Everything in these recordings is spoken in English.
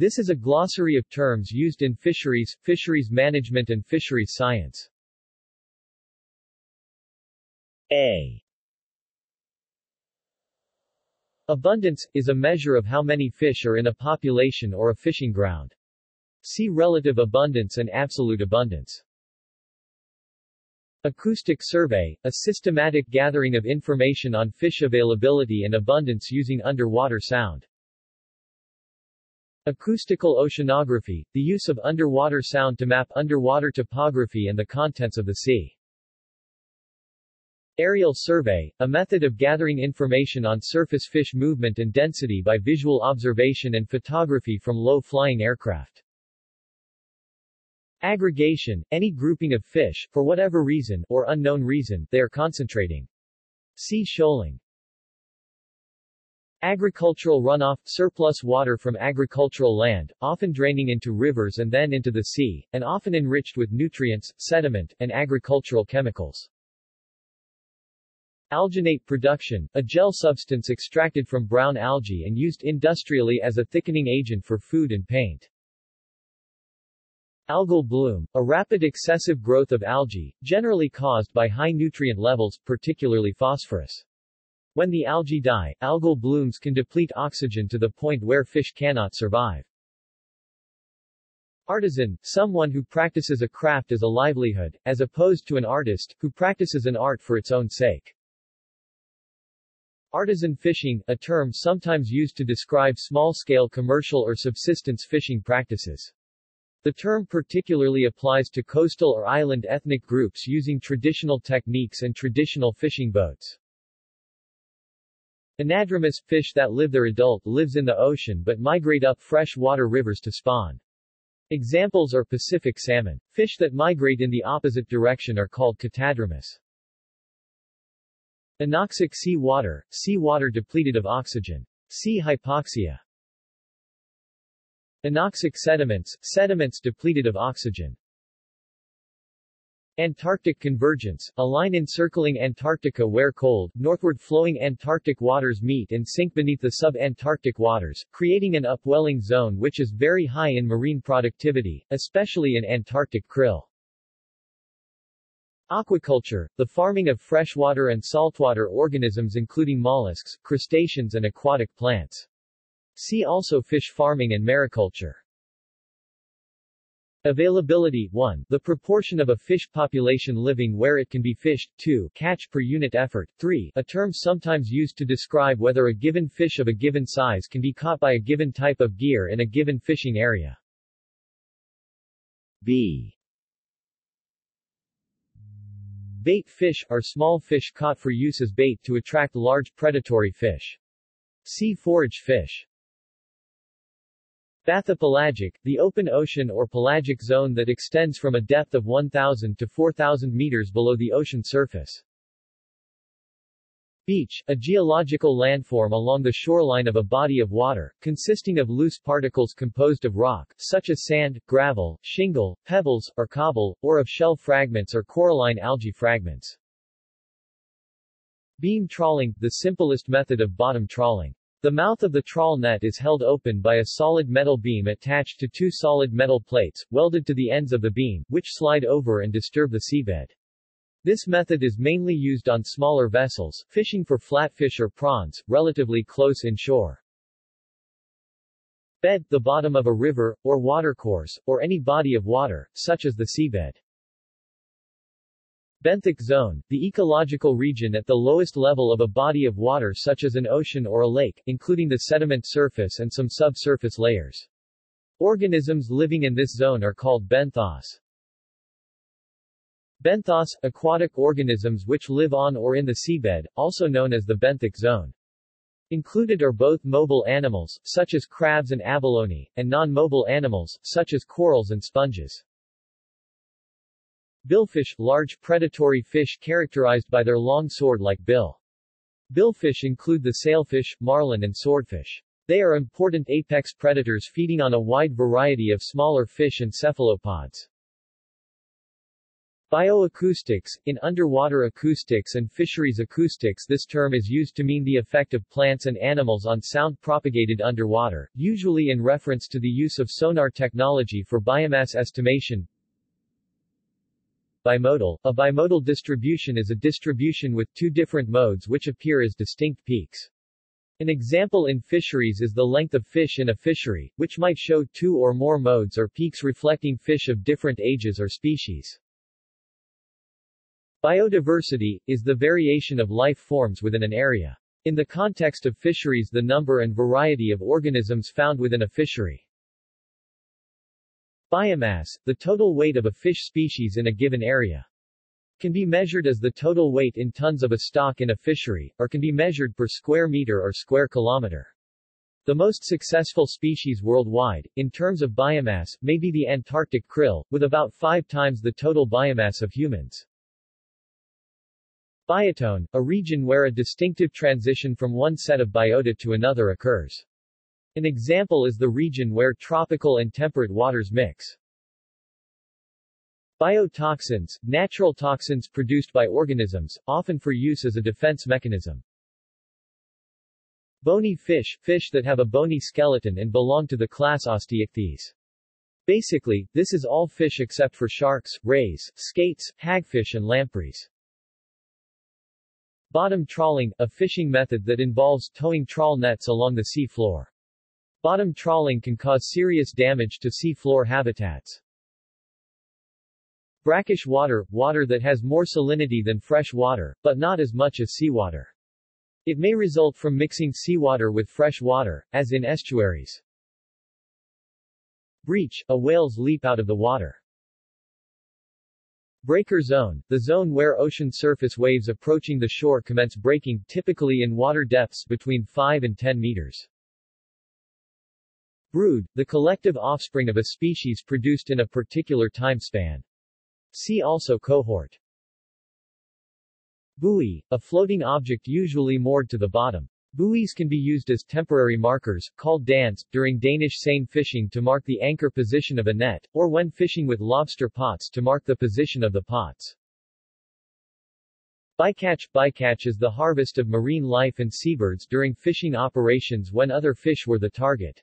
This is a glossary of terms used in fisheries, fisheries management and fisheries science. A. Abundance, is a measure of how many fish are in a population or a fishing ground. See relative abundance and absolute abundance. Acoustic survey, a systematic gathering of information on fish availability and abundance using underwater sound. Acoustical oceanography, the use of underwater sound to map underwater topography and the contents of the sea. Aerial survey, a method of gathering information on surface fish movement and density by visual observation and photography from low-flying aircraft. Aggregation, any grouping of fish, for whatever reason, or unknown reason, they are concentrating. See shoaling. Agricultural runoff, surplus water from agricultural land, often draining into rivers and then into the sea, and often enriched with nutrients, sediment, and agricultural chemicals. Alginate production, a gel substance extracted from brown algae and used industrially as a thickening agent for food and paint. Algal bloom, a rapid excessive growth of algae, generally caused by high nutrient levels, particularly phosphorus. When the algae die, algal blooms can deplete oxygen to the point where fish cannot survive. Artisan, someone who practices a craft as a livelihood, as opposed to an artist, who practices an art for its own sake. Artisan fishing, a term sometimes used to describe small-scale commercial or subsistence fishing practices. The term particularly applies to coastal or island ethnic groups using traditional techniques and traditional fishing boats. Anadromous, fish that live their adult lives in the ocean but migrate up freshwater rivers to spawn. Examples are Pacific salmon. Fish that migrate in the opposite direction are called catadromous. Anoxic sea water, sea water depleted of oxygen. See hypoxia. Anoxic sediments, sediments depleted of oxygen. Antarctic convergence, a line encircling Antarctica where cold, northward-flowing Antarctic waters meet and sink beneath the sub-Antarctic waters, creating an upwelling zone which is very high in marine productivity, especially in Antarctic krill. Aquaculture, the farming of freshwater and saltwater organisms including mollusks, crustaceans and aquatic plants. See also fish farming and mariculture. Availability 1. The proportion of a fish population living where it can be fished 2. Catch per unit effort 3. A term sometimes used to describe whether a given fish of a given size can be caught by a given type of gear in a given fishing area. B. Bait fish, are small fish caught for use as bait to attract large predatory fish. See forage fish. Bathypelagic, the open ocean or pelagic zone that extends from a depth of 1,000 to 4,000 meters below the ocean surface. Beach, a geological landform along the shoreline of a body of water, consisting of loose particles composed of rock, such as sand, gravel, shingle, pebbles, or cobble, or of shell fragments or coralline algae fragments. Beam trawling, the simplest method of bottom trawling. The mouth of the trawl net is held open by a solid metal beam attached to two solid metal plates, welded to the ends of the beam, which slide over and disturb the seabed. This method is mainly used on smaller vessels, fishing for flatfish or prawns, relatively close inshore. Bed, the bottom of a river, or watercourse, or any body of water, such as the seabed. Benthic zone, the ecological region at the lowest level of a body of water such as an ocean or a lake, including the sediment surface and some subsurface layers. Organisms living in this zone are called benthos. Benthos, aquatic organisms which live on or in the seabed, also known as the benthic zone. Included are both mobile animals, such as crabs and abalone, and non-mobile animals, such as corals and sponges. Billfish, large predatory fish characterized by their long sword-like bill. Billfish include the sailfish, marlin and swordfish. They are important apex predators feeding on a wide variety of smaller fish and cephalopods. Bioacoustics, in underwater acoustics and fisheries acoustics this term is used to mean the effect of plants and animals on sound propagated underwater, usually in reference to the use of sonar technology for biomass estimation. Bimodal, a bimodal distribution is a distribution with two different modes which appear as distinct peaks. An example in fisheries is the length of fish in a fishery, which might show two or more modes or peaks reflecting fish of different ages or species. Biodiversity, is the variation of life forms within an area. In the context of fisheries the number and variety of organisms found within a fishery. Biomass, the total weight of a fish species in a given area. Can be measured as the total weight in tons of a stock in a fishery, or can be measured per square meter or square kilometer. The most successful species worldwide, in terms of biomass, may be the Antarctic krill, with about five times the total biomass of humans. Biotone, a region where a distinctive transition from one set of biota to another occurs. An example is the region where tropical and temperate waters mix. Biotoxins, natural toxins produced by organisms, often for use as a defense mechanism. Bony fish, fish that have a bony skeleton and belong to the class Osteichthyes. Basically, this is all fish except for sharks, rays, skates, hagfish and lampreys. Bottom trawling, a fishing method that involves towing trawl nets along the sea floor. Bottom trawling can cause serious damage to seafloor habitats. Brackish water, water that has more salinity than fresh water, but not as much as seawater. It may result from mixing seawater with fresh water, as in estuaries. Breach, a whale's leap out of the water. Breaker zone, the zone where ocean surface waves approaching the shore commence breaking, typically in water depths between 5 and 10 meters. Brood, the collective offspring of a species produced in a particular time span. See also cohort. Buoy, a floating object usually moored to the bottom. Buoys can be used as temporary markers, called dance, during Danish seine fishing to mark the anchor position of a net, or when fishing with lobster pots to mark the position of the pots. Bycatch Bycatch is the harvest of marine life and seabirds during fishing operations when other fish were the target.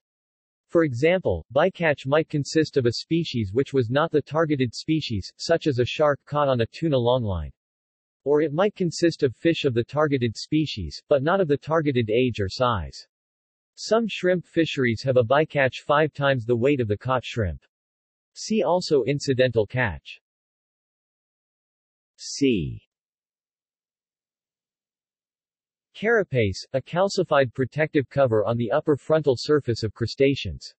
For example, bycatch might consist of a species which was not the targeted species, such as a shark caught on a tuna longline. Or it might consist of fish of the targeted species, but not of the targeted age or size. Some shrimp fisheries have a bycatch five times the weight of the caught shrimp. See also incidental catch. C. Carapace, a calcified protective cover on the upper frontal surface of crustaceans.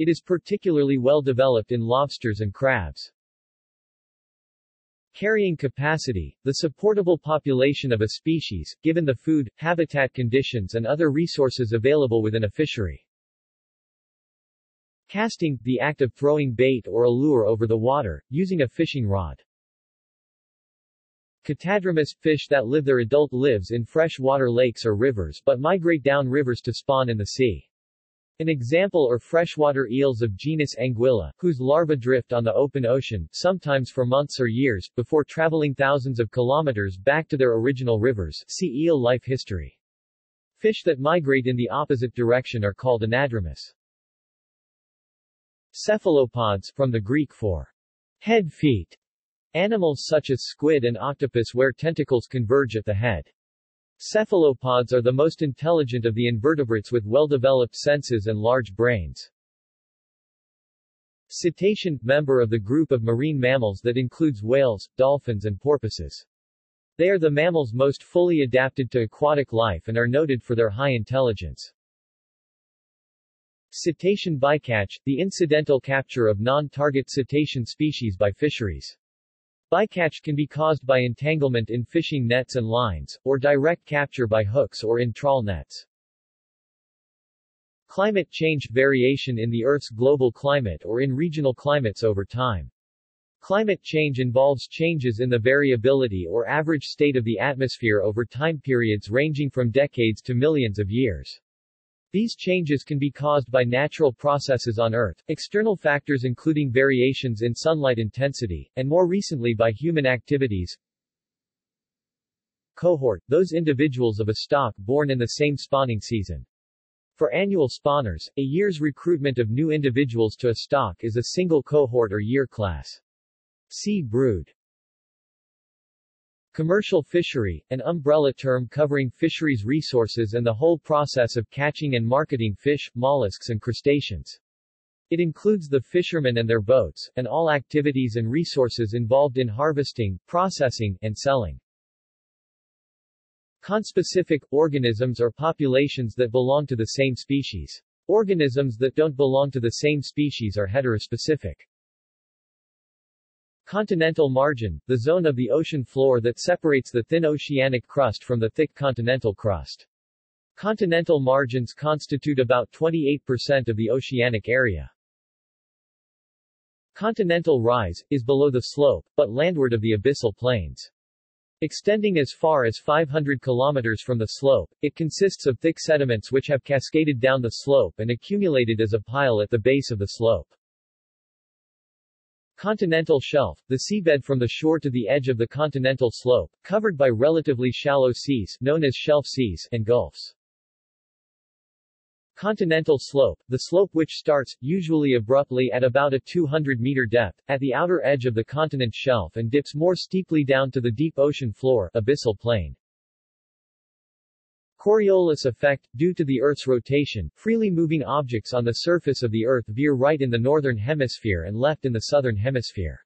It is particularly well developed in lobsters and crabs. Carrying capacity, the supportable population of a species, given the food, habitat conditions and other resources available within a fishery. Casting, the act of throwing bait or a lure over the water, using a fishing rod. Catadromous, fish that live their adult lives in freshwater lakes or rivers but migrate down rivers to spawn in the sea. An example are freshwater eels of genus Anguilla, whose larvae drift on the open ocean, sometimes for months or years, before traveling thousands of kilometers back to their original rivers see eel life history. Fish that migrate in the opposite direction are called anadromous. Cephalopods, from the Greek for head feet, animals such as squid and octopus where tentacles converge at the head. Cephalopods are the most intelligent of the invertebrates with well-developed senses and large brains. Cetacean, member of the group of marine mammals that includes whales, dolphins and porpoises. They are the mammals most fully adapted to aquatic life and are noted for their high intelligence. Cetacean bycatch, the incidental capture of non-target cetacean species by fisheries. Bycatch can be caused by entanglement in fishing nets and lines, or direct capture by hooks or in trawl nets. Climate change variation in the Earth's global climate or in regional climates over time. Climate change involves changes in the variability or average state of the atmosphere over time periods ranging from decades to millions of years. These changes can be caused by natural processes on Earth, external factors including variations in sunlight intensity, and more recently by human activities. Cohort, those individuals of a stock born in the same spawning season. For annual spawners, a year's recruitment of new individuals to a stock is a single cohort or year class. See brood. Commercial fishery, an umbrella term covering fisheries resources and the whole process of catching and marketing fish, mollusks and crustaceans. It includes the fishermen and their boats, and all activities and resources involved in harvesting, processing, and selling. Conspecific, organisms or populations that belong to the same species. Organisms that don't belong to the same species are heterospecific. Continental margin, the zone of the ocean floor that separates the thin oceanic crust from the thick continental crust. Continental margins constitute about 28% of the oceanic area. Continental rise, is below the slope, but landward of the abyssal plains. Extending as far as 500 kilometers from the slope, it consists of thick sediments which have cascaded down the slope and accumulated as a pile at the base of the slope. Continental shelf, the seabed from the shore to the edge of the continental slope, covered by relatively shallow seas known as shelf seas and gulfs. Continental slope, the slope which starts, usually abruptly at about a 200-meter depth, at the outer edge of the continent shelf and dips more steeply down to the deep ocean floor abyssal plain. Coriolis effect, due to the Earth's rotation, freely moving objects on the surface of the Earth veer right in the northern hemisphere and left in the southern hemisphere.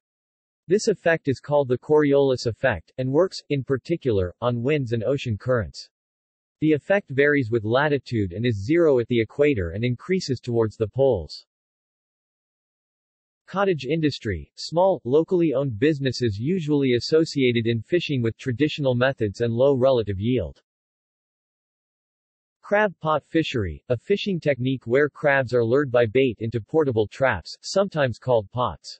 This effect is called the Coriolis effect, and works, in particular, on winds and ocean currents. The effect varies with latitude and is zero at the equator and increases towards the poles. Cottage industry, small, locally owned businesses usually associated in fishing with traditional methods and low relative yield. Crab pot fishery, a fishing technique where crabs are lured by bait into portable traps, sometimes called pots.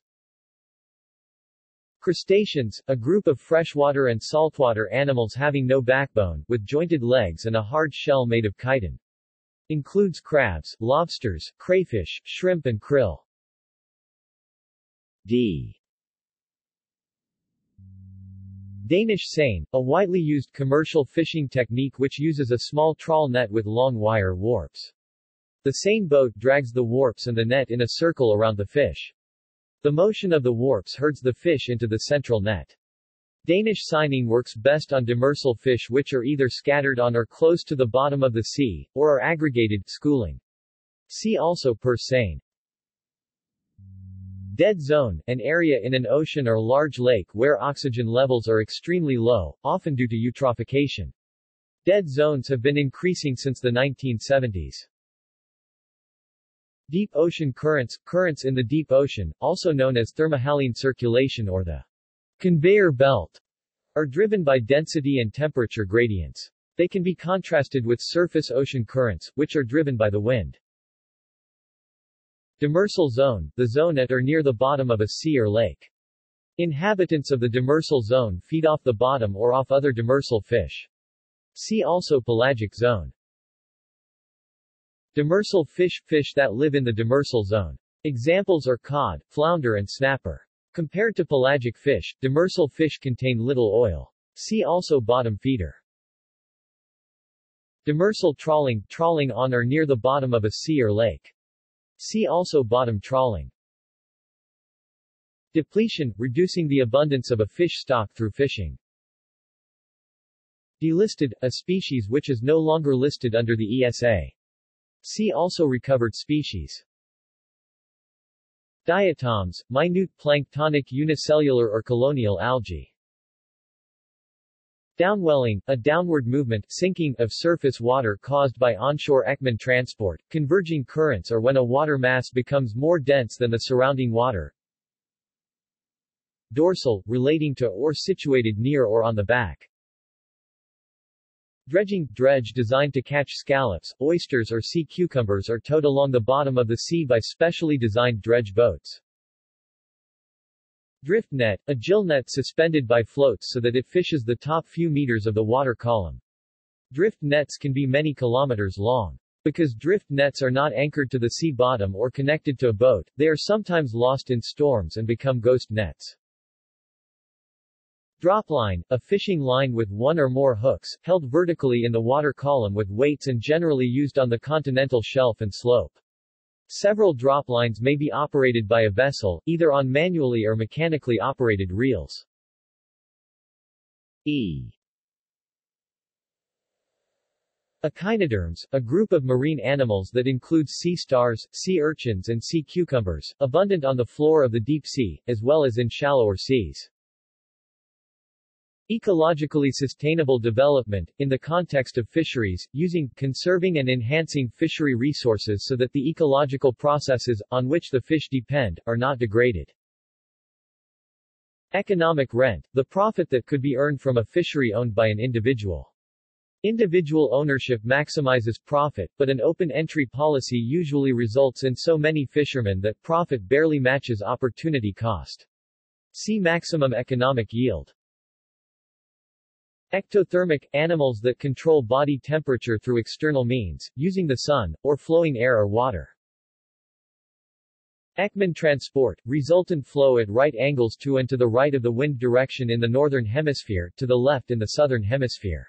Crustaceans, a group of freshwater and saltwater animals having no backbone, with jointed legs and a hard shell made of chitin. Includes crabs, lobsters, crayfish, shrimp and krill. D. Danish seine, a widely used commercial fishing technique which uses a small trawl net with long wire warps. The seine boat drags the warps and the net in a circle around the fish. The motion of the warps herds the fish into the central net. Danish seining works best on demersal fish which are either scattered on or close to the bottom of the sea, or are aggregated schooling. See also purse seine. Dead zone, an area in an ocean or large lake where oxygen levels are extremely low, often due to eutrophication. Dead zones have been increasing since the 1970s. Deep ocean currents, currents in the deep ocean, also known as thermohaline circulation or the conveyor belt, are driven by density and temperature gradients. They can be contrasted with surface ocean currents, which are driven by the wind. Demersal zone, the zone at or near the bottom of a sea or lake. Inhabitants of the demersal zone feed off the bottom or off other demersal fish. See also pelagic zone. Demersal fish fish that live in the demersal zone. Examples are cod, flounder and snapper. Compared to pelagic fish, demersal fish contain little oil. See also bottom feeder. Demersal trawling, trawling on or near the bottom of a sea or lake. See also bottom trawling. Depletion, reducing the abundance of a fish stock through fishing. Delisted, a species which is no longer listed under the ESA. See also recovered species. Diatoms, minute planktonic unicellular or colonial algae. Downwelling, a downward movement sinking of surface water caused by onshore Ekman transport, converging currents or when a water mass becomes more dense than the surrounding water. Dorsal, relating to or situated near or on the back. Dredging, dredge designed to catch scallops, oysters or sea cucumbers are towed along the bottom of the sea by specially designed dredge boats. Drift net, a gill net suspended by floats so that it fishes the top few meters of the water column. Drift nets can be many kilometers long. Because drift nets are not anchored to the sea bottom or connected to a boat, they are sometimes lost in storms and become ghost nets. Dropline, a fishing line with one or more hooks, held vertically in the water column with weights and generally used on the continental shelf and slope. Several drop lines may be operated by a vessel, either on manually or mechanically operated reels. E. Echinoderms, a group of marine animals that includes sea stars, sea urchins and sea cucumbers, abundant on the floor of the deep sea, as well as in shallower seas. Ecologically sustainable development, in the context of fisheries, using, conserving and enhancing fishery resources so that the ecological processes, on which the fish depend, are not degraded. Economic rent, the profit that could be earned from a fishery owned by an individual. Individual ownership maximizes profit, but an open entry policy usually results in so many fishermen that profit barely matches opportunity cost. See maximum economic yield. Ectothermic – animals that control body temperature through external means, using the sun, or flowing air or water. Ekman transport, resultant flow at right angles to and to the right of the wind direction in the northern hemisphere, to the left in the southern hemisphere.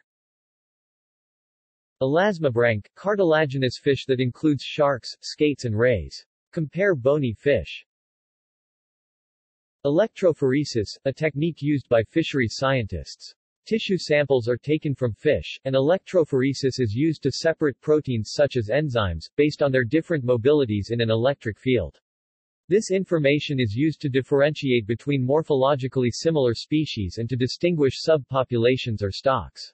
Elasmobranch, cartilaginous fish that includes sharks, skates and rays. Compare bony fish. Electrophoresis, a technique used by fisheries scientists. Tissue samples are taken from fish, and electrophoresis is used to separate proteins such as enzymes, based on their different mobilities in an electric field. This information is used to differentiate between morphologically similar species and to distinguish subpopulations or stocks.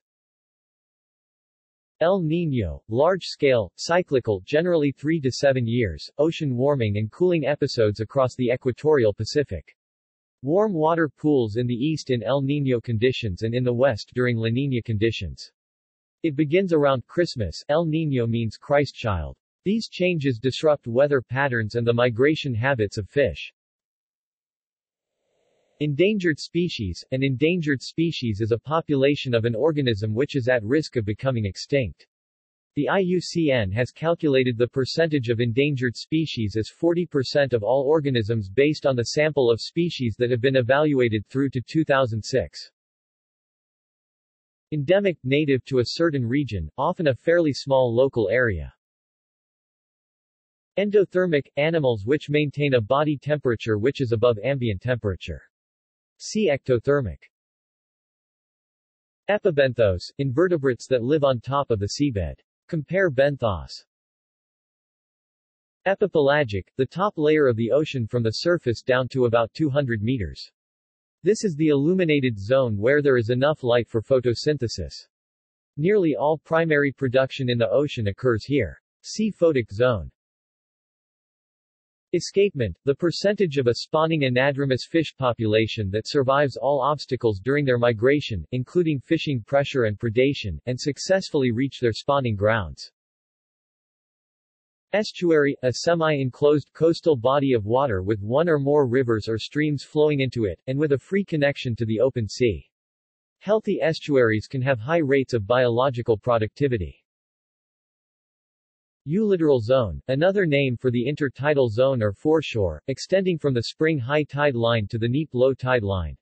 El Niño, large-scale, cyclical, generally 3 to 7 years, ocean warming and cooling episodes across the equatorial Pacific. Warm water pools in the east in El Niño conditions and in the west during La Niña conditions. It begins around Christmas. El Niño means Christ child. These changes disrupt weather patterns and the migration habits of fish. Endangered species An endangered species is a population of an organism which is at risk of becoming extinct. The IUCN has calculated the percentage of endangered species as 40% of all organisms based on the sample of species that have been evaluated through to 2006. Endemic, native to a certain region, often a fairly small local area. Endothermic, animals which maintain a body temperature which is above ambient temperature. See ectothermic. Epibenthos, invertebrates that live on top of the seabed. Compare benthos. Epipelagic, the top layer of the ocean from the surface down to about 200 meters. This is the illuminated zone where there is enough light for photosynthesis. Nearly all primary production in the ocean occurs here. See photic zone. Escapement, the percentage of a spawning anadromous fish population that survives all obstacles during their migration, including fishing pressure and predation, and successfully reach their spawning grounds. Estuary, a semi-enclosed coastal body of water with one or more rivers or streams flowing into it, and with a free connection to the open sea. Healthy estuaries can have high rates of biological productivity. Eulittoral zone, another name for the intertidal zone or foreshore, extending from the spring high tide line to the neap low tide line.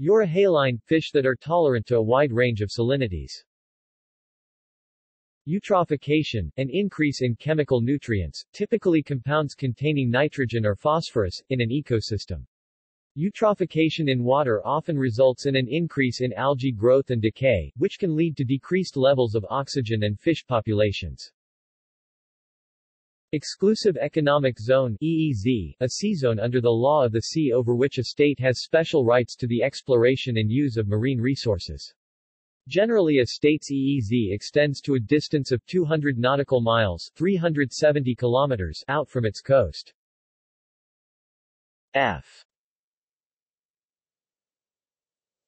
Euryhaline, fish that are tolerant to a wide range of salinities. Eutrophication, an increase in chemical nutrients, typically compounds containing nitrogen or phosphorus, in an ecosystem. Eutrophication in water often results in an increase in algae growth and decay, which can lead to decreased levels of oxygen and fish populations. Exclusive Economic Zone EEZ, a sea zone under the law of the sea over which a state has special rights to the exploration and use of marine resources. Generally a state's EEZ extends to a distance of 200 nautical miles 370 kilometers out from its coast. F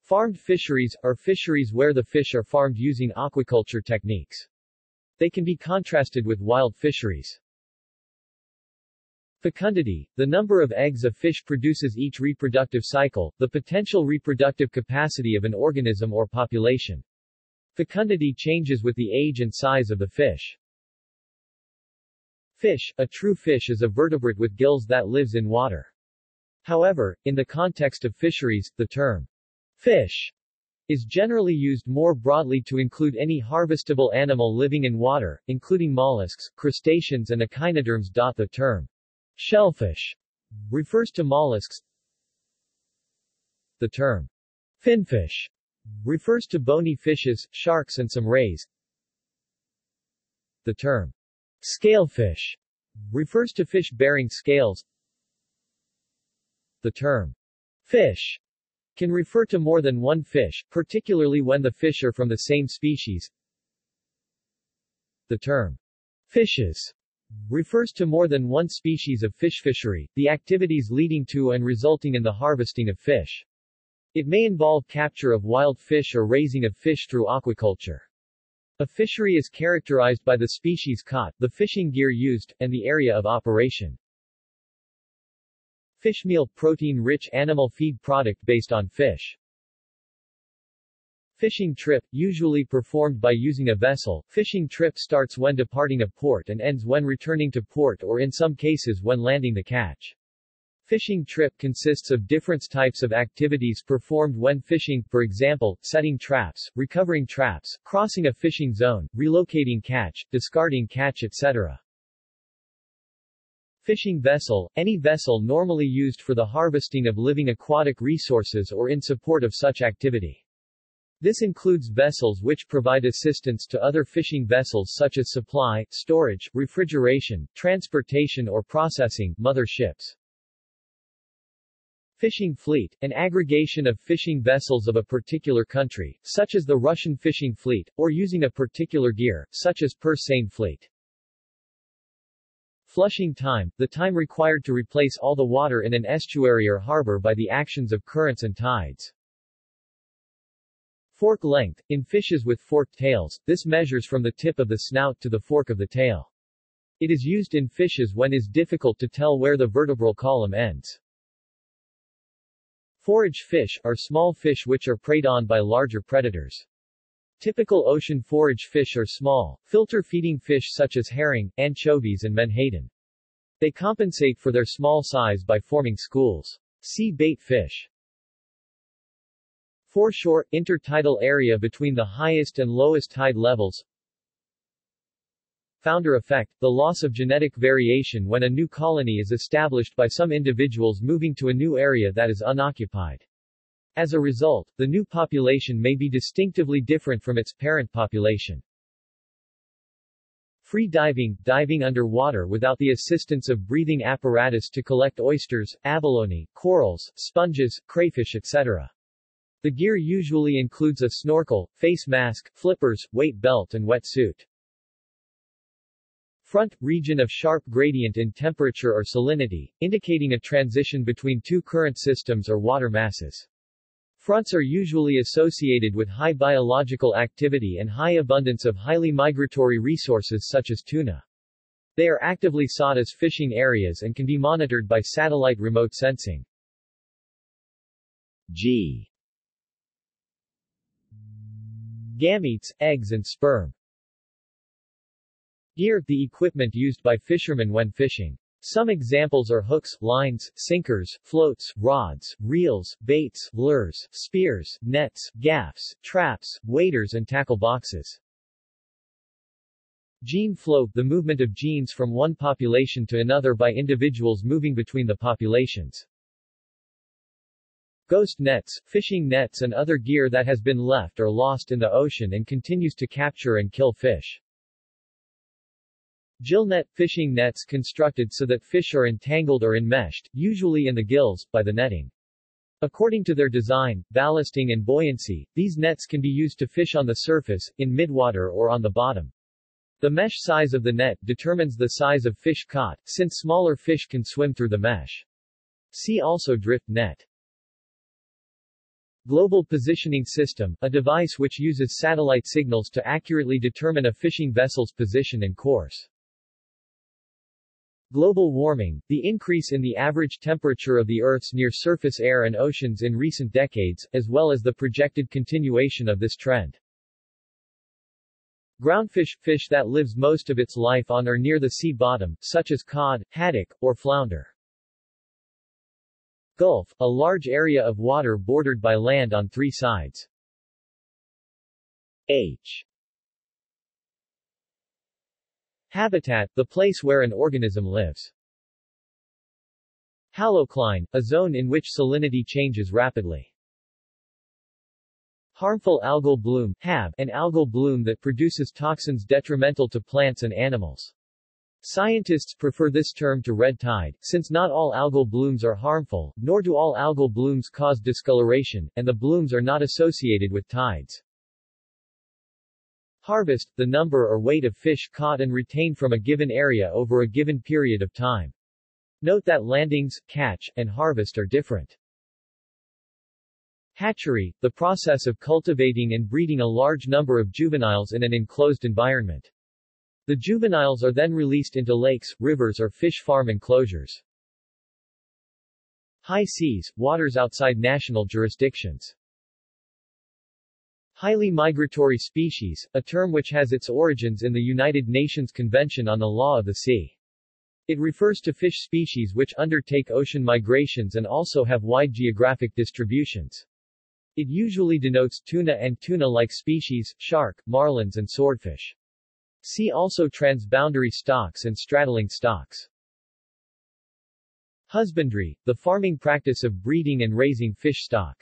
Farmed fisheries, are fisheries where the fish are farmed using aquaculture techniques. They can be contrasted with wild fisheries. Fecundity, the number of eggs a fish produces each reproductive cycle, the potential reproductive capacity of an organism or population. Fecundity changes with the age and size of the fish. Fish, a true fish is a vertebrate with gills that lives in water. However, in the context of fisheries, the term fish is generally used more broadly to include any harvestable animal living in water, including mollusks, crustaceans and echinoderms. The term shellfish refers to mollusks. The term finfish refers to bony fishes, sharks and some rays. The term scalefish refers to fish bearing scales. The term fish can refer to more than one fish, particularly when the fish are from the same species. The term fishes refers to more than one species of fish fishery, the activities leading to and resulting in the harvesting of fish. It may involve capture of wild fish or raising of fish through aquaculture. A fishery is characterized by the species caught, the fishing gear used, and the area of operation. Fish meal protein-rich animal feed product based on fish. Fishing trip, usually performed by using a vessel, fishing trip starts when departing a port and ends when returning to port or in some cases when landing the catch. Fishing trip consists of different types of activities performed when fishing, for example, setting traps, recovering traps, crossing a fishing zone, relocating catch, discarding catch etc. Fishing vessel, any vessel normally used for the harvesting of living aquatic resources or in support of such activity. This includes vessels which provide assistance to other fishing vessels such as supply, storage, refrigeration, transportation or processing, mother ships. Fishing fleet, an aggregation of fishing vessels of a particular country, such as the Russian fishing fleet, or using a particular gear, such as purse seine fleet. Flushing time, the time required to replace all the water in an estuary or harbor by the actions of currents and tides. Fork length, in fishes with forked tails, this measures from the tip of the snout to the fork of the tail. It is used in fishes when is difficult to tell where the vertebral column ends. Forage fish, are small fish which are preyed on by larger predators. Typical ocean forage fish are small, filter-feeding fish such as herring, anchovies and menhaden. They compensate for their small size by forming schools. See bait fish. Foreshore, intertidal area between the highest and lowest tide levels. Founder effect, the loss of genetic variation when a new colony is established by some individuals moving to a new area that is unoccupied. As a result, the new population may be distinctively different from its parent population. Free diving, diving underwater without the assistance of breathing apparatus to collect oysters, abalone, corals, sponges, crayfish etc. The gear usually includes a snorkel, face mask, flippers, weight belt and wetsuit. Front, region of sharp gradient in temperature or salinity, indicating a transition between two current systems or water masses. Fronts are usually associated with high biological activity and high abundance of highly migratory resources such as tuna. They are actively sought as fishing areas and can be monitored by satellite remote sensing. G. Gametes, eggs and sperm. Gear, the equipment used by fishermen when fishing. Some examples are hooks, lines, sinkers, floats, rods, reels, baits, lures, spears, nets, gaffs, traps, waders and tackle boxes. Gene flow, the movement of genes from one population to another by individuals moving between the populations. Ghost nets, fishing nets and other gear that has been left or lost in the ocean and continues to capture and kill fish. Gillnet fishing nets constructed so that fish are entangled or enmeshed, usually in the gills, by the netting. According to their design, ballasting and buoyancy, these nets can be used to fish on the surface, in midwater or on the bottom. The mesh size of the net determines the size of fish caught, since smaller fish can swim through the mesh. See also drift net. Global Positioning System, a device which uses satellite signals to accurately determine a fishing vessel's position and course. Global warming, the increase in the average temperature of the Earth's near-surface air and oceans in recent decades, as well as the projected continuation of this trend. Groundfish, fish that lives most of its life on or near the sea bottom, such as cod, haddock, or flounder. Gulf, a large area of water bordered by land on three sides. H. Habitat, the place where an organism lives. Halocline, a zone in which salinity changes rapidly. Harmful algal bloom HAB, an algal bloom that produces toxins detrimental to plants and animals. Scientists prefer this term to red tide, since not all algal blooms are harmful, nor do all algal blooms cause discoloration, and the blooms are not associated with tides. Harvest, the number or weight of fish caught and retained from a given area over a given period of time. Note that landings, catch, and harvest are different. Hatchery, the process of cultivating and breeding a large number of juveniles in an enclosed environment. The juveniles are then released into lakes, rivers or fish farm enclosures. High seas, waters outside national jurisdictions. Highly migratory species, a term which has its origins in the United Nations Convention on the Law of the Sea. It refers to fish species which undertake ocean migrations and also have wide geographic distributions. It usually denotes tuna and tuna-like species, shark, marlins and swordfish. See also transboundary stocks and straddling stocks. Husbandry, the farming practice of breeding and raising fish stock.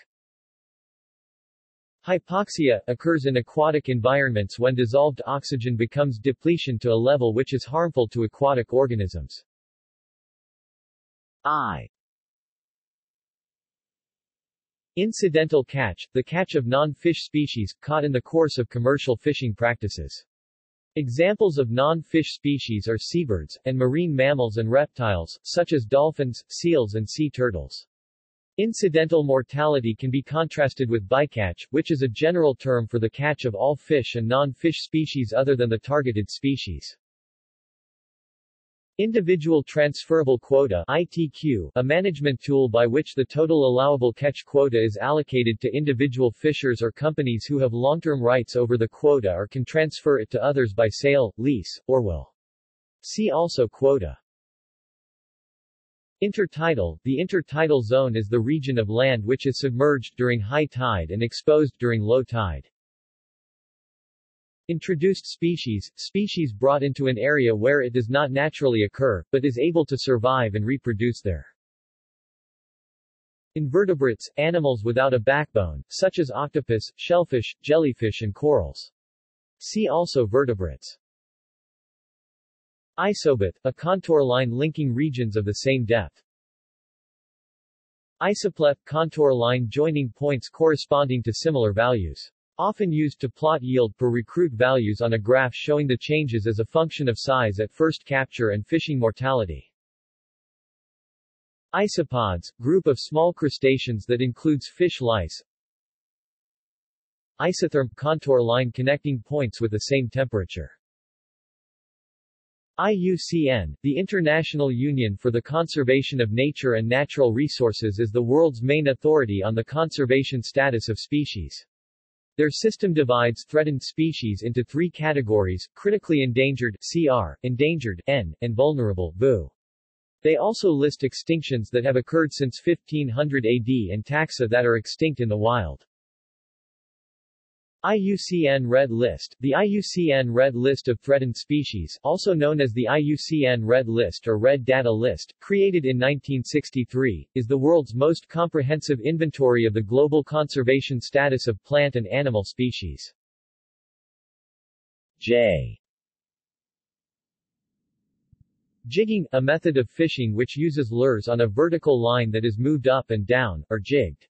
Hypoxia, occurs in aquatic environments when dissolved oxygen becomes depletion to a level which is harmful to aquatic organisms. I. Incidental catch, the catch of non-fish species, caught in the course of commercial fishing practices. Examples of non-fish species are seabirds, and marine mammals and reptiles, such as dolphins, seals and sea turtles. Incidental mortality can be contrasted with bycatch, which is a general term for the catch of all fish and non-fish species other than the targeted species. Individual Transferable Quota ITQ, a management tool by which the total allowable catch quota is allocated to individual fishers or companies who have long-term rights over the quota or can transfer it to others by sale, lease, or will. See also quota. Intertidal The intertidal zone is the region of land which is submerged during high tide and exposed during low tide. Introduced species, species brought into an area where it does not naturally occur, but is able to survive and reproduce there. Invertebrates, animals without a backbone, such as octopus, shellfish, jellyfish and corals. See also vertebrates. Isobath, a contour line linking regions of the same depth. Isopleth, contour line joining points corresponding to similar values. Often used to plot yield per recruit values on a graph showing the changes as a function of size at first capture and fishing mortality. Isopods, group of small crustaceans that includes fish lice. Isotherm, contour line connecting points with the same temperature. IUCN, the International Union for the Conservation of Nature and Natural Resources is the world's main authority on the conservation status of species. Their system divides threatened species into three categories, critically endangered CR, endangered N, and vulnerable VU. They also list extinctions that have occurred since 1500 AD and taxa that are extinct in the wild. IUCN Red List The IUCN Red List of Threatened Species, also known as the IUCN Red List or Red Data List, created in 1963, is the world's most comprehensive inventory of the global conservation status of plant and animal species. J. Jigging, a method of fishing which uses lures on a vertical line that is moved up and down, or jigged.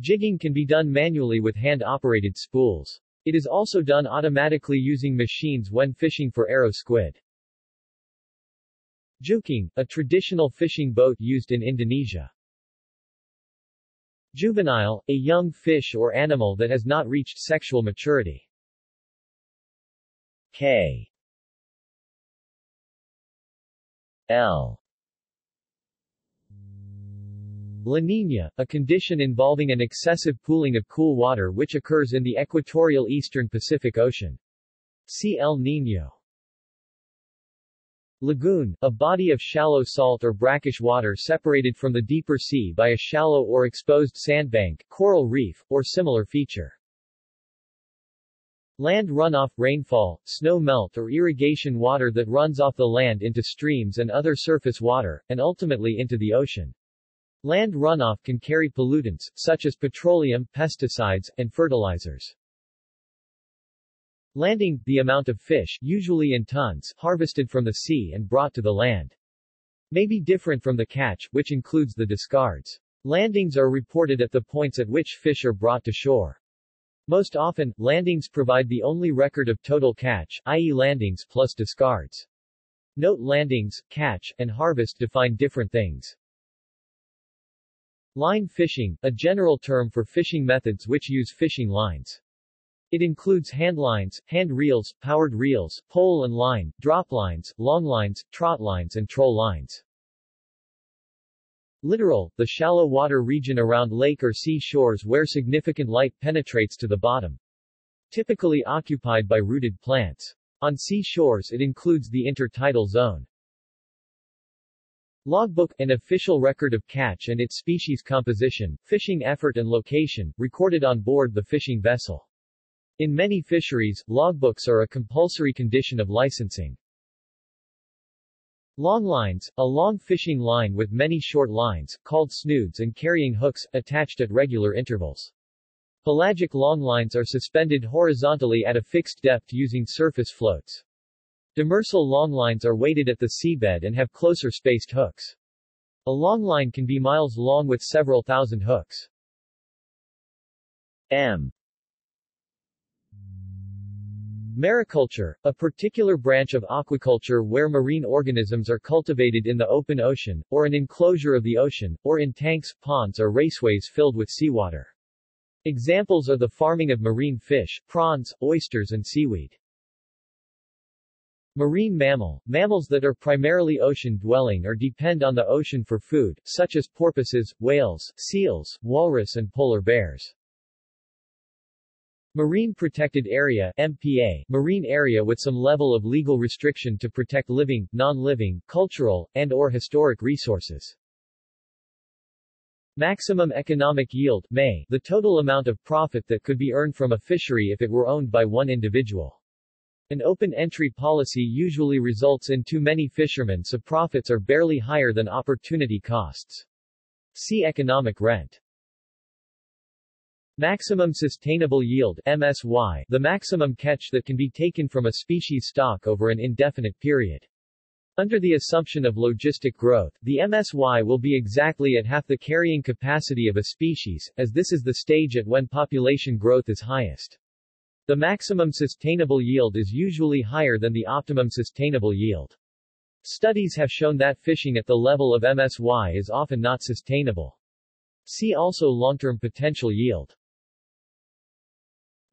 Jigging can be done manually with hand-operated spools. It is also done automatically using machines when fishing for arrow squid. Jukung, a traditional fishing boat used in Indonesia. Juvenile, a young fish or animal that has not reached sexual maturity. K. L. La Niña, a condition involving an excessive pooling of cool water which occurs in the equatorial eastern Pacific Ocean. See El Niño. Lagoon, a body of shallow salt or brackish water separated from the deeper sea by a shallow or exposed sandbank, coral reef, or similar feature. Land runoff, rainfall, snow melt or irrigation water that runs off the land into streams and other surface water, and ultimately into the ocean. Land runoff can carry pollutants, such as petroleum, pesticides, and fertilizers. Landing, the amount of fish, usually in tons, harvested from the sea and brought to the land. May be different from the catch, which includes the discards. Landings are reported at the points at which fish are brought to shore. Most often, landings provide the only record of total catch, i.e. landings plus discards. Note landings, catch, and harvest define different things. Line fishing, a general term for fishing methods which use fishing lines. It includes hand lines, hand reels, powered reels, pole and line, drop lines, long lines, trot lines and troll lines. Littoral, the shallow water region around lake or sea shores where significant light penetrates to the bottom. Typically occupied by rooted plants. On sea shores it includes the intertidal zone. Logbook, an official record of catch and its species composition, fishing effort and location, recorded on board the fishing vessel. In many fisheries, logbooks are a compulsory condition of licensing. Long lines, a long fishing line with many short lines, called snoods and carrying hooks, attached at regular intervals. Pelagic long lines are suspended horizontally at a fixed depth using surface floats. Demersal long lines are weighted at the seabed and have closer spaced hooks. A long line can be miles long with several thousand hooks. M Mariculture, a particular branch of aquaculture where marine organisms are cultivated in the open ocean, or an enclosure of the ocean, or in tanks, ponds or raceways filled with seawater. Examples are the farming of marine fish, prawns, oysters and seaweed. Marine mammal, mammals that are primarily ocean-dwelling or depend on the ocean for food, such as porpoises, whales, seals, walrus and polar bears. Marine Protected Area MPA, marine area with some level of legal restriction to protect living, non-living, cultural, and or historic resources. Maximum Economic Yield MEY, the total amount of profit that could be earned from a fishery if it were owned by one individual. An open entry policy usually results in too many fishermen so profits are barely higher than opportunity costs. See economic rent. Maximum Sustainable Yield MSY, the maximum catch that can be taken from a species stock over an indefinite period. Under the assumption of logistic growth, the MSY will be exactly at half the carrying capacity of a species, as this is the stage at when population growth is highest. The maximum sustainable yield is usually higher than the optimum sustainable yield. Studies have shown that fishing at the level of MSY is often not sustainable. See also long-term potential yield.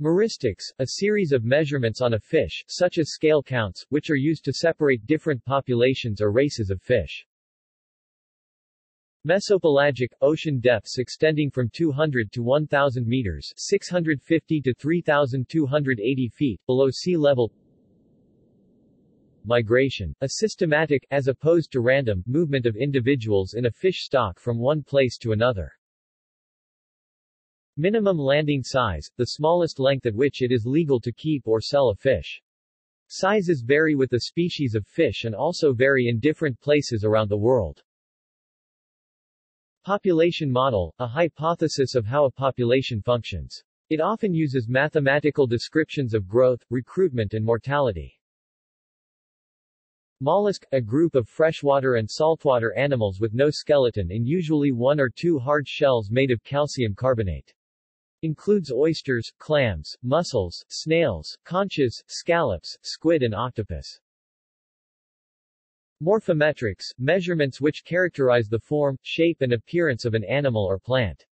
Meristics, a series of measurements on a fish, such as scale counts, which are used to separate different populations or races of fish. Mesopelagic, ocean depths extending from 200 to 1,000 meters 650 to 3,280 feet, below sea level Migration, a systematic, as opposed to random, movement of individuals in a fish stock from one place to another. Minimum landing size, the smallest length at which it is legal to keep or sell a fish. Sizes vary with the species of fish and also vary in different places around the world. Population model, a hypothesis of how a population functions. It often uses mathematical descriptions of growth, recruitment and mortality. Mollusk, a group of freshwater and saltwater animals with no skeleton and usually one or two hard shells made of calcium carbonate. Includes oysters, clams, mussels, snails, conches, scallops, squid and octopus. Morphometrics, measurements which characterize the form, shape and appearance of an animal or plant.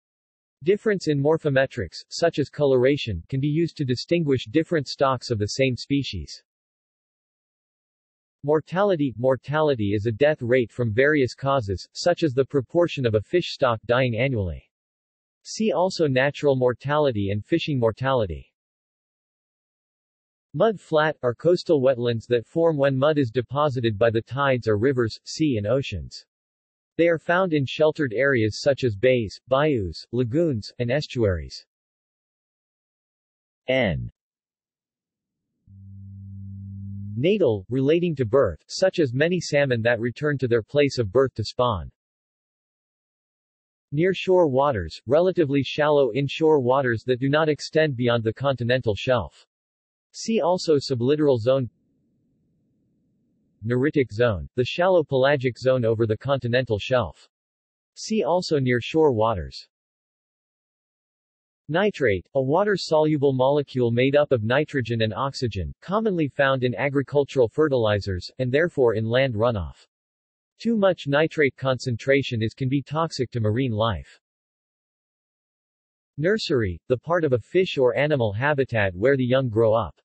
Difference in morphometrics, such as coloration, can be used to distinguish different stocks of the same species. Mortality Mortality is a death rate from various causes, such as the proportion of a fish stock dying annually. See also natural mortality and fishing mortality. Mud flat, are coastal wetlands that form when mud is deposited by the tides or rivers, sea and oceans. They are found in sheltered areas such as bays, bayous, lagoons, and estuaries. N. Natal, relating to birth, such as many salmon that return to their place of birth to spawn. Near-shore waters, relatively shallow inshore waters that do not extend beyond the continental shelf. See also sublittoral zone Neritic zone, the shallow pelagic zone over the continental shelf. See also near-shore waters. Nitrate, a water-soluble molecule made up of nitrogen and oxygen, commonly found in agricultural fertilizers, and therefore in land runoff. Too much nitrate concentration is can be toxic to marine life. Nursery, the part of a fish or animal habitat where the young grow up.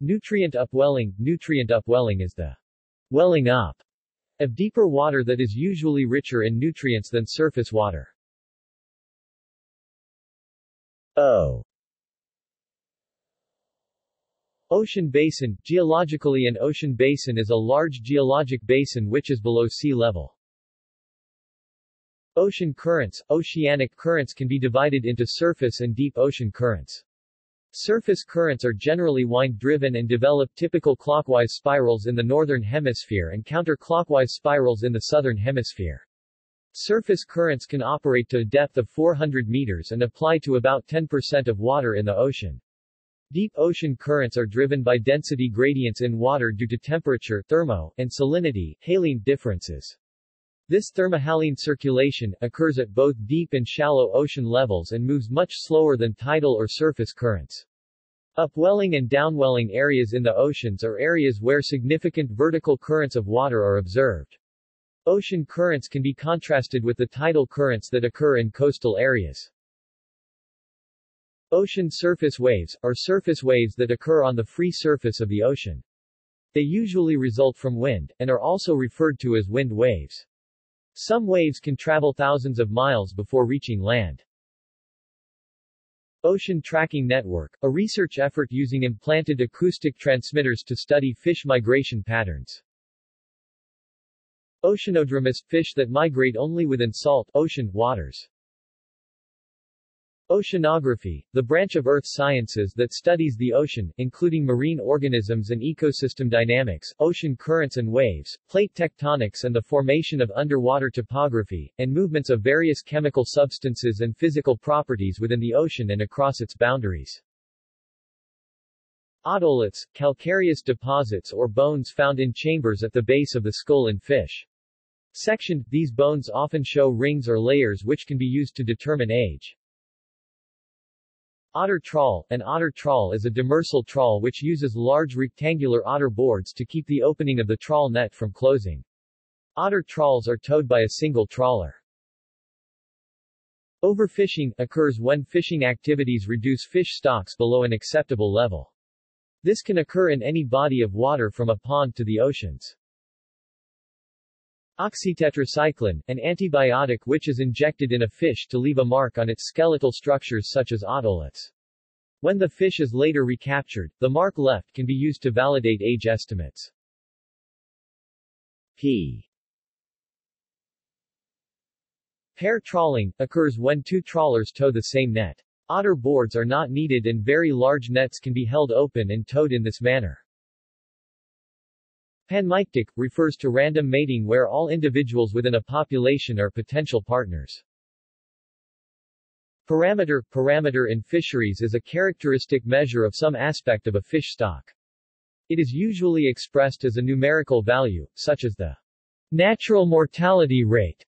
Nutrient upwelling Nutrient upwelling is the welling up of deeper water that is usually richer in nutrients than surface water. O. Ocean basin Geologically an ocean basin is a large geologic basin which is below sea level. Ocean currents Oceanic currents can be divided into surface and deep ocean currents. Surface currents are generally wind-driven and develop typical clockwise spirals in the northern hemisphere and counterclockwise spirals in the southern hemisphere. Surface currents can operate to a depth of 400 meters and apply to about 10% of water in the ocean. Deep ocean currents are driven by density gradients in water due to temperature thermo, and salinity haline differences. This thermohaline circulation occurs at both deep and shallow ocean levels and moves much slower than tidal or surface currents. Upwelling and downwelling areas in the oceans are areas where significant vertical currents of water are observed. Ocean currents can be contrasted with the tidal currents that occur in coastal areas. Ocean surface waves, are surface waves that occur on the free surface of the ocean. They usually result from wind, and are also referred to as wind waves. Some waves can travel thousands of miles before reaching land. Ocean Tracking Network, a research effort using implanted acoustic transmitters to study fish migration patterns. Oceanodromous, fish that migrate only within salt, ocean, waters. Oceanography, the branch of earth sciences that studies the ocean, including marine organisms and ecosystem dynamics, ocean currents and waves, plate tectonics and the formation of underwater topography, and movements of various chemical substances and physical properties within the ocean and across its boundaries. Otoliths, calcareous deposits or bones found in chambers at the base of the skull in fish. Sectioned, these bones often show rings or layers which can be used to determine age. Otter trawl An otter trawl is a demersal trawl which uses large rectangular otter boards to keep the opening of the trawl net from closing. Otter trawls are towed by a single trawler. Overfishing occurs when fishing activities reduce fish stocks below an acceptable level. This can occur in any body of water from a pond to the oceans. Oxytetracycline, an antibiotic which is injected in a fish to leave a mark on its skeletal structures such as otoliths. When the fish is later recaptured, the mark left can be used to validate age estimates. P. Pair trawling, occurs when two trawlers tow the same net. Otter boards are not needed and very large nets can be held open and towed in this manner. Panmictic, refers to random mating where all individuals within a population are potential partners. Parameter Parameter in fisheries is a characteristic measure of some aspect of a fish stock. It is usually expressed as a numerical value, such as the natural mortality rate.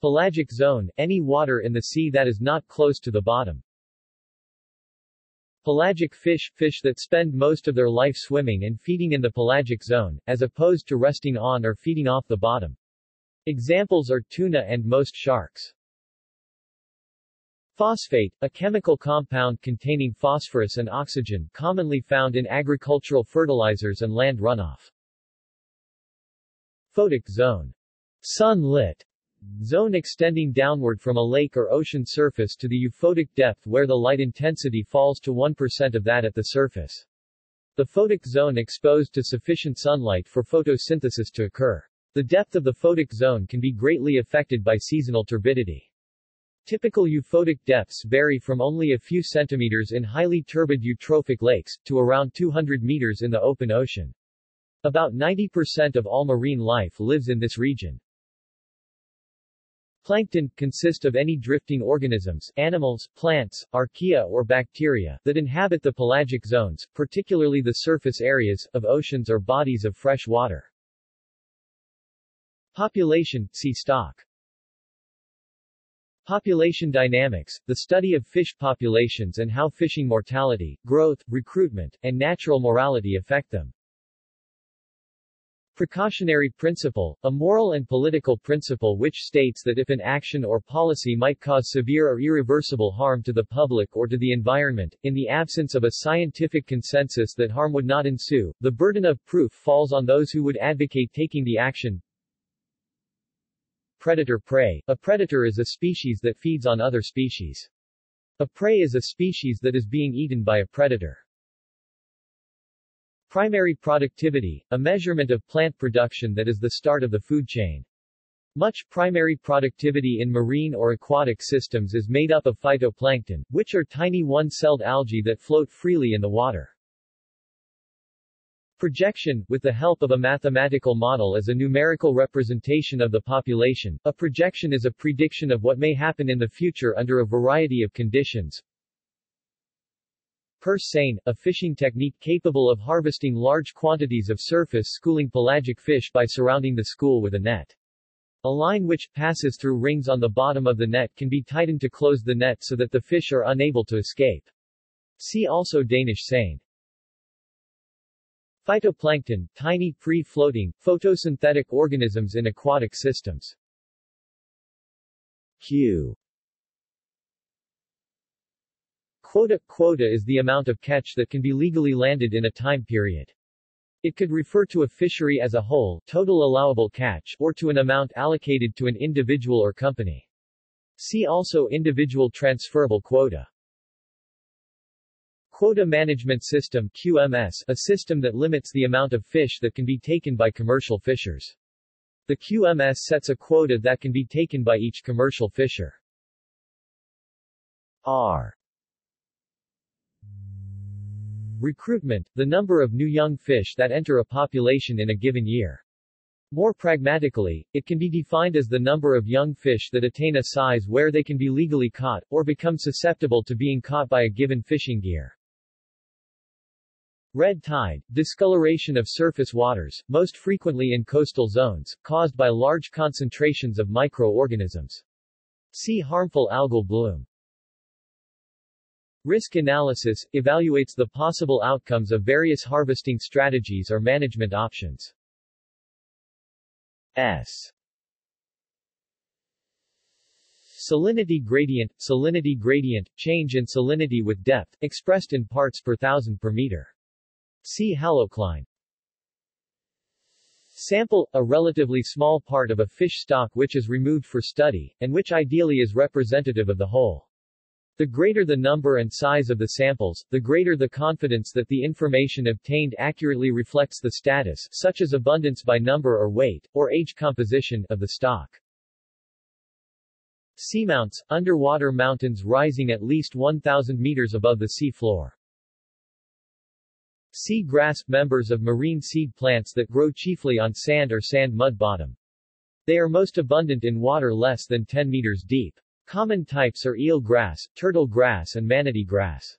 Pelagic zone, any water in the sea that is not close to the bottom. Pelagic fish, fish that spend most of their life swimming and feeding in the pelagic zone, as opposed to resting on or feeding off the bottom. Examples are tuna and most sharks. Phosphate, a chemical compound containing phosphorus and oxygen commonly found in agricultural fertilizers and land runoff. Photic zone. Sun-lit Zone extending downward from a lake or ocean surface to the euphotic depth where the light intensity falls to 1% of that at the surface. The photic zone exposed to sufficient sunlight for photosynthesis to occur. The depth of the photic zone can be greatly affected by seasonal turbidity. Typical euphotic depths vary from only a few centimeters in highly turbid eutrophic lakes, to around 200 meters in the open ocean. About 90% of all marine life lives in this region. Plankton, consist of any drifting organisms, animals, plants, archaea or bacteria, that inhabit the pelagic zones, particularly the surface areas, of oceans or bodies of fresh water. Population, see stock. Population dynamics, the study of fish populations and how fishing mortality, growth, recruitment, and natural morality affect them. Precautionary principle, a moral and political principle which states that if an action or policy might cause severe or irreversible harm to the public or to the environment, in the absence of a scientific consensus that harm would not ensue, the burden of proof falls on those who would advocate taking the action. Predator-prey. A predator is a species that feeds on other species. A prey is a species that is being eaten by a predator. Primary productivity, a measurement of plant production that is the start of the food chain. Much primary productivity in marine or aquatic systems is made up of phytoplankton, which are tiny one-celled algae that float freely in the water. Projection, with the help of a mathematical model as a numerical representation of the population, a projection is a prediction of what may happen in the future under a variety of conditions, Purse seine, a fishing technique capable of harvesting large quantities of surface schooling pelagic fish by surrounding the school with a net. A line which passes through rings on the bottom of the net can be tightened to close the net so that the fish are unable to escape. See also Danish seine. Phytoplankton, tiny, free-floating, photosynthetic organisms in aquatic systems. Q Quota Quota is the amount of catch that can be legally landed in a time period. It could refer to a fishery as a whole total allowable catch, or to an amount allocated to an individual or company. See also individual transferable quota. Quota Management System QMS, a system that limits the amount of fish that can be taken by commercial fishers. The QMS sets a quota that can be taken by each commercial fisher. R Recruitment, the number of new young fish that enter a population in a given year. More pragmatically, it can be defined as the number of young fish that attain a size where they can be legally caught, or become susceptible to being caught by a given fishing gear. Red tide, discoloration of surface waters, most frequently in coastal zones, caused by large concentrations of microorganisms. See harmful algal bloom. Risk analysis evaluates the possible outcomes of various harvesting strategies or management options. S Salinity gradient Salinity gradient, change in salinity with depth, expressed in parts per thousand per meter. See halocline. Sample, a relatively small part of a fish stock which is removed for study, and which ideally is representative of the whole. The greater the number and size of the samples, the greater the confidence that the information obtained accurately reflects the status such as abundance by number or weight, or age composition of the stock. Seamounts, underwater mountains rising at least 1,000 meters above the sea floor. Sea grass, members of marine seed plants that grow chiefly on sand or sand-mud bottom. They are most abundant in water less than 10 meters deep. Common types are eel grass, turtle grass and manatee grass.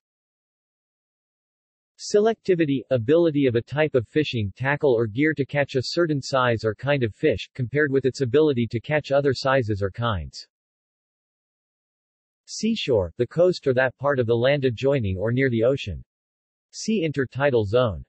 Selectivity – ability of a type of fishing tackle or gear to catch a certain size or kind of fish, compared with its ability to catch other sizes or kinds. Seashore – the coast or that part of the land adjoining or near the ocean. See intertidal zone.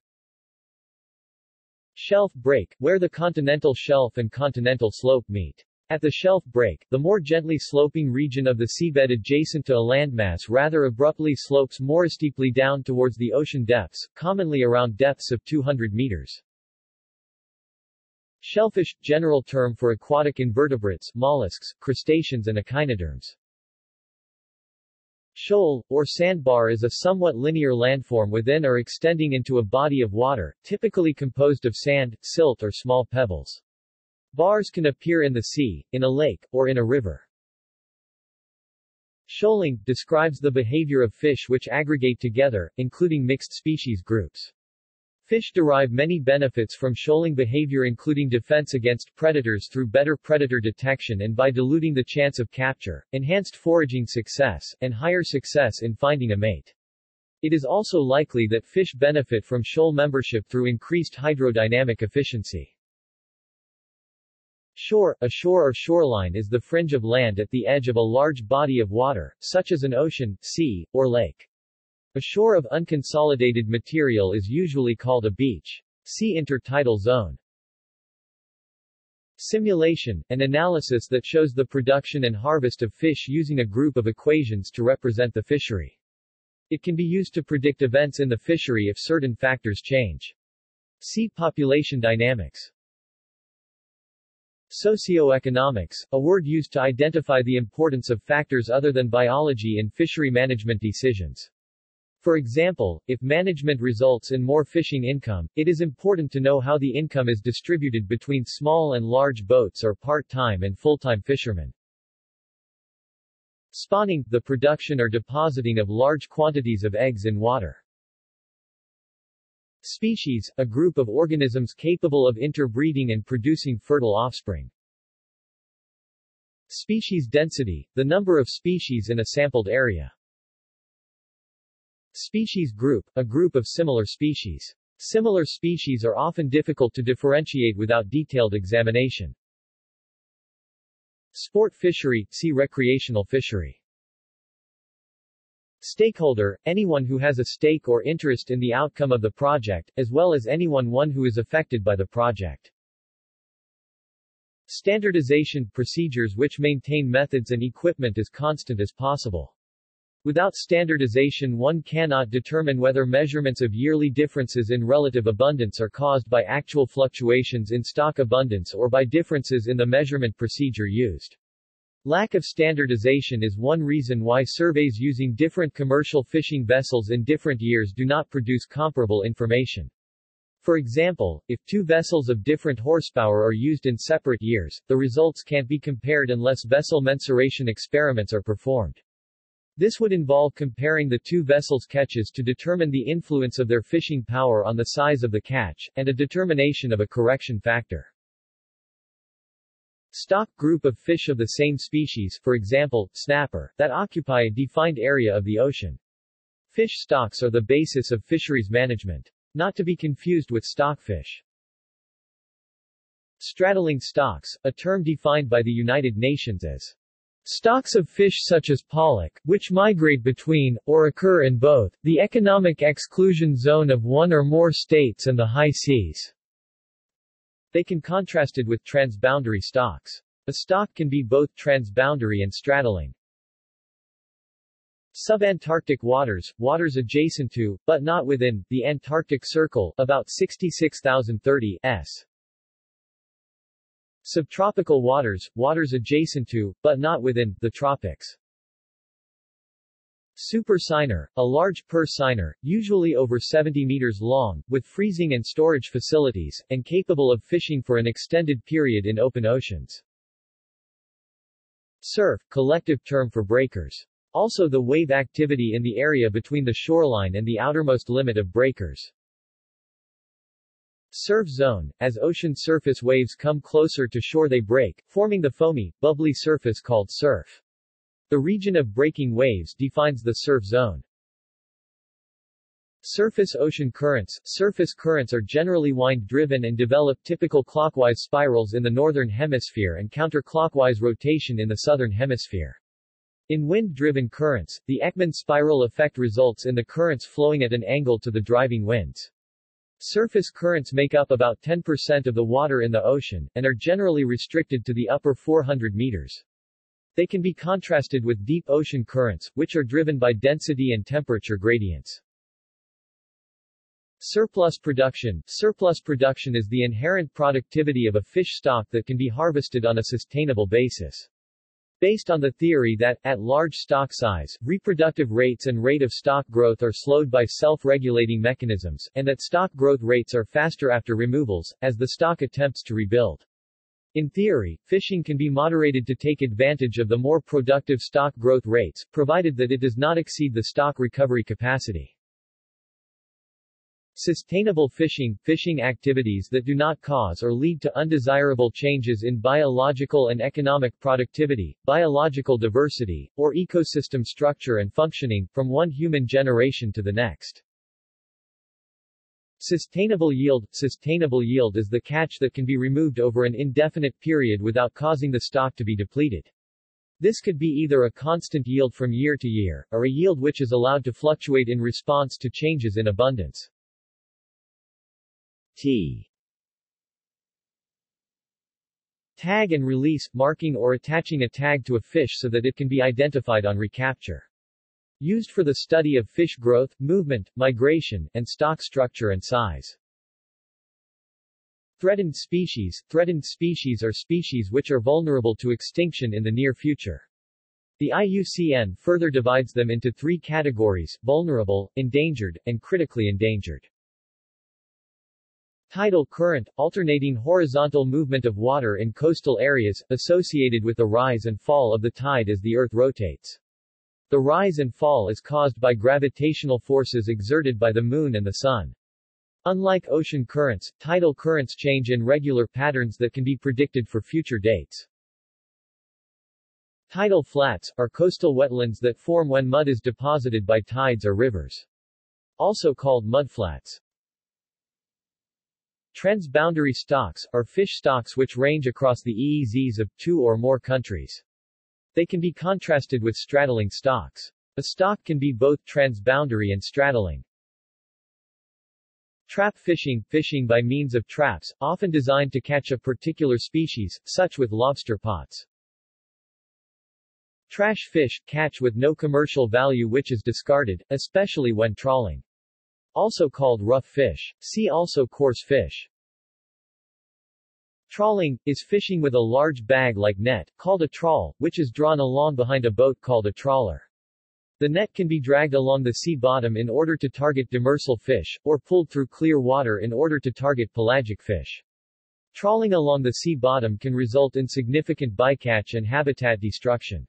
Shelf break – where the continental shelf and continental slope meet. At the shelf break, the more gently sloping region of the seabed adjacent to a landmass rather abruptly slopes more steeply down towards the ocean depths, commonly around depths of 200 meters. Shellfish, general term for aquatic invertebrates, mollusks, crustaceans and echinoderms. Shoal, or sandbar is a somewhat linear landform within or extending into a body of water, typically composed of sand, silt or small pebbles. Bars can appear in the sea, in a lake, or in a river. Shoaling describes the behavior of fish which aggregate together, including mixed species groups. Fish derive many benefits from shoaling behavior including defense against predators through better predator detection and by diluting the chance of capture, enhanced foraging success, and higher success in finding a mate. It is also likely that fish benefit from shoal membership through increased hydrodynamic efficiency. Shore, a shore or shoreline is the fringe of land at the edge of a large body of water, such as an ocean, sea, or lake. A shore of unconsolidated material is usually called a beach. See intertidal zone. Simulation, an analysis that shows the production and harvest of fish using a group of equations to represent the fishery. It can be used to predict events in the fishery if certain factors change. See population dynamics. Socioeconomics, a word used to identify the importance of factors other than biology in fishery management decisions. For example, if management results in more fishing income, it is important to know how the income is distributed between small and large boats or part-time and full-time fishermen. Spawning, the production or depositing of large quantities of eggs in water. Species, a group of organisms capable of interbreeding and producing fertile offspring. Species density, the number of species in a sampled area. Species group, a group of similar species. Similar species are often difficult to differentiate without detailed examination. Sport fishery, see recreational fishery. Stakeholder, anyone who has a stake or interest in the outcome of the project, as well as anyone one who is affected by the project. Standardization procedures which maintain methods and equipment as constant as possible. Without standardization one cannot determine whether measurements of yearly differences in relative abundance are caused by actual fluctuations in stock abundance or by differences in the measurement procedure used. Lack of standardization is one reason why surveys using different commercial fishing vessels in different years do not produce comparable information. For example, if two vessels of different horsepower are used in separate years, the results can't be compared unless vessel mensuration experiments are performed. This would involve comparing the two vessels' catches to determine the influence of their fishing power on the size of the catch, and a determination of a correction factor. Stock group of fish of the same species, for example, snapper, that occupy a defined area of the ocean. Fish stocks are the basis of fisheries management. Not to be confused with stockfish. Straddling stocks, a term defined by the United Nations as Stocks of fish such as pollock, which migrate between, or occur in both, the economic exclusion zone of one or more states and the high seas. They can contrasted with transboundary stocks. A stock can be both transboundary and straddling. Subantarctic waters, waters adjacent to, but not within, the Antarctic Circle, about 66,030 s. Subtropical waters, waters adjacent to, but not within, the tropics. Super seiner, a large purse seiner, usually over 70 meters long, with freezing and storage facilities, and capable of fishing for an extended period in open oceans. Surf, collective term for breakers. Also the wave activity in the area between the shoreline and the outermost limit of breakers. Surf zone, as ocean surface waves come closer to shore they break, forming the foamy, bubbly surface called surf. The region of breaking waves defines the surf zone. Surface ocean currents Surface currents are generally wind-driven and develop typical clockwise spirals in the northern hemisphere and counterclockwise rotation in the southern hemisphere. In wind-driven currents, the Ekman spiral effect results in the currents flowing at an angle to the driving winds. Surface currents make up about 10% of the water in the ocean, and are generally restricted to the upper 400 meters. They can be contrasted with deep ocean currents, which are driven by density and temperature gradients. Surplus production Surplus production is the inherent productivity of a fish stock that can be harvested on a sustainable basis. Based on the theory that, at large stock size, reproductive rates and rate of stock growth are slowed by self-regulating mechanisms, and that stock growth rates are faster after removals, as the stock attempts to rebuild. In theory, fishing can be moderated to take advantage of the more productive stock growth rates, provided that it does not exceed the stock recovery capacity. Sustainable fishing, fishing activities that do not cause or lead to undesirable changes in biological and economic productivity, biological diversity, or ecosystem structure and functioning, from one human generation to the next. Sustainable yield Sustainable yield is the catch that can be removed over an indefinite period without causing the stock to be depleted. This could be either a constant yield from year to year, or a yield which is allowed to fluctuate in response to changes in abundance. T Tag and release, marking or attaching a tag to a fish so that it can be identified on recapture. Used for the study of fish growth, movement, migration, and stock structure and size. Threatened species Threatened species are species which are vulnerable to extinction in the near future. The IUCN further divides them into three categories, vulnerable, endangered, and critically endangered. Tidal current, alternating horizontal movement of water in coastal areas, associated with the rise and fall of the tide as the Earth rotates. The rise and fall is caused by gravitational forces exerted by the Moon and the Sun. Unlike ocean currents, tidal currents change in regular patterns that can be predicted for future dates. Tidal flats, are coastal wetlands that form when mud is deposited by tides or rivers. Also called mudflats. Transboundary stocks, are fish stocks which range across the EEZs of two or more countries. They can be contrasted with straddling stocks. A stock can be both transboundary and straddling. Trap fishing, fishing by means of traps, often designed to catch a particular species, such with lobster pots. Trash fish, catch with no commercial value which is discarded, especially when trawling. Also called rough fish. See also coarse fish. Trawling, is fishing with a large bag-like net, called a trawl, which is drawn along behind a boat called a trawler. The net can be dragged along the sea bottom in order to target demersal fish, or pulled through clear water in order to target pelagic fish. Trawling along the sea bottom can result in significant bycatch and habitat destruction.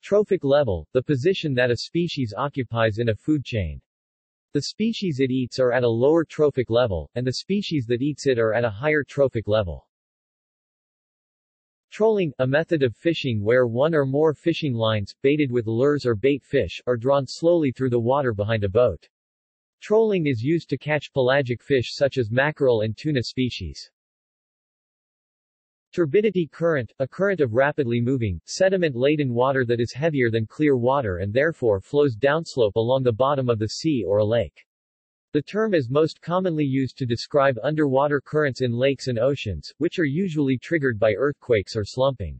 Trophic level, the position that a species occupies in a food chain. The species it eats are at a lower trophic level, and the species that eats it are at a higher trophic level. Trolling, a method of fishing where one or more fishing lines, baited with lures or bait fish, are drawn slowly through the water behind a boat. Trolling is used to catch pelagic fish such as mackerel and tuna species. Turbidity current, a current of rapidly moving, sediment-laden water that is heavier than clear water and therefore flows downslope along the bottom of the sea or a lake. The term is most commonly used to describe underwater currents in lakes and oceans, which are usually triggered by earthquakes or slumping.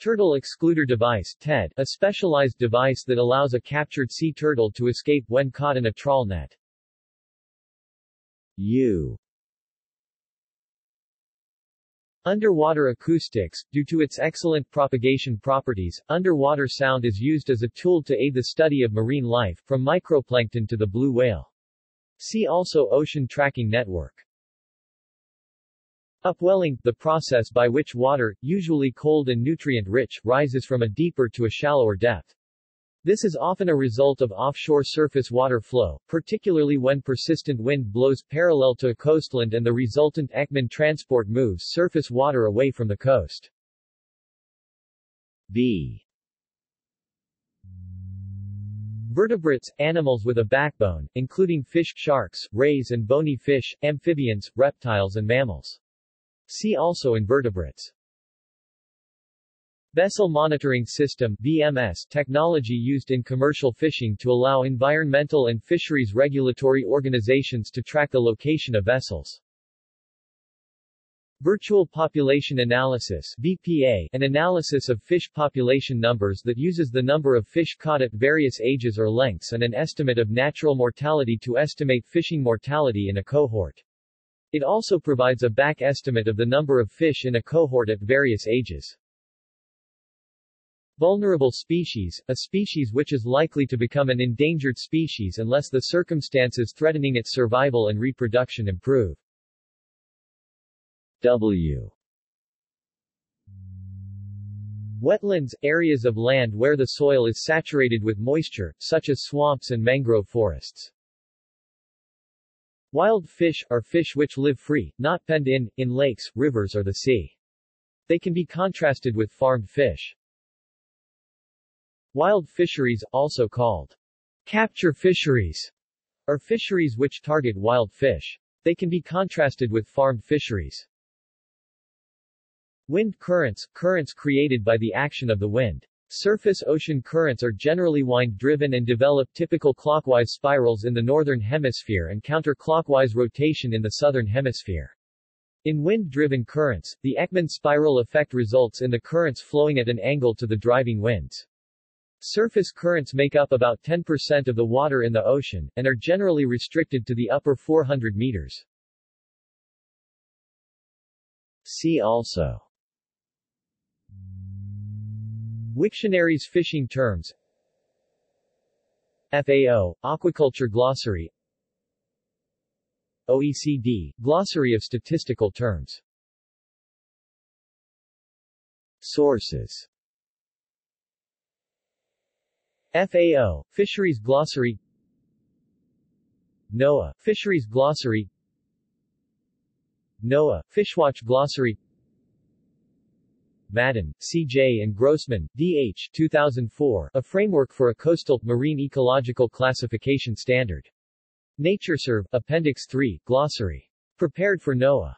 Turtle Excluder Device TED, a specialized device that allows a captured sea turtle to escape when caught in a trawl net. U Underwater acoustics, due to its excellent propagation properties, underwater sound is used as a tool to aid the study of marine life, from microplankton to the blue whale. See also Ocean Tracking Network. Upwelling, the process by which water, usually cold and nutrient-rich, rises from a deeper to a shallower depth. This is often a result of offshore surface water flow, particularly when persistent wind blows parallel to a coastland and the resultant Ekman transport moves surface water away from the coast. B. Vertebrates, animals with a backbone, including fish, sharks, rays and bony fish, amphibians, reptiles and mammals. See also invertebrates. Vessel Monitoring System VMS technology used in commercial fishing to allow environmental and fisheries regulatory organizations to track the location of vessels. Virtual Population Analysis VPA, an analysis of fish population numbers that uses the number of fish caught at various ages or lengths and an estimate of natural mortality to estimate fishing mortality in a cohort. It also provides a back estimate of the number of fish in a cohort at various ages. Vulnerable species, a species which is likely to become an endangered species unless the circumstances threatening its survival and reproduction improve. W Wetlands, areas of land where the soil is saturated with moisture, such as swamps and mangrove forests. Wild fish, are fish which live free, not penned in, in lakes, rivers or the sea. They can be contrasted with farmed fish. Wild fisheries, also called capture fisheries, are fisheries which target wild fish. They can be contrasted with farmed fisheries. Wind currents, currents created by the action of the wind. Surface ocean currents are generally wind-driven and develop typical clockwise spirals in the northern hemisphere and counterclockwise rotation in the southern hemisphere. In wind-driven currents, the Ekman spiral effect results in the currents flowing at an angle to the driving winds. Surface currents make up about 10% of the water in the ocean, and are generally restricted to the upper 400 meters. See also. Wiktionary's fishing terms. FAO, Aquaculture Glossary. OECD, Glossary of Statistical Terms. Sources FAO, Fisheries Glossary NOAA, Fisheries Glossary NOAA, Fishwatch Glossary Madden, C.J. and Grossman, D.H. 2004, A Framework for a Coastal, Marine Ecological Classification Standard. NatureServe, Appendix 3, Glossary. Prepared for NOAA.